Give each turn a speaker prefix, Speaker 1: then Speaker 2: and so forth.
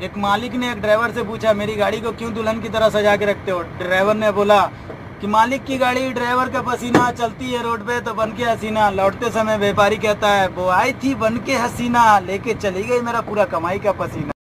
Speaker 1: एक मालिक ने एक ड्राइवर से पूछा, मेरी गाड़ी को क्यों दुल्हन की तरह सजा के रखते हो? ड्राइवर ने बोला, कि मालिक की गाड़ी ड्राइवर का पसीना चलती है रोड पे तो बन के हसीना। लौटते समय व्यापारी कहता है, वो आई थी बन के हसीना, लेके चली गई मेरा पूरा कमाई का पसीना।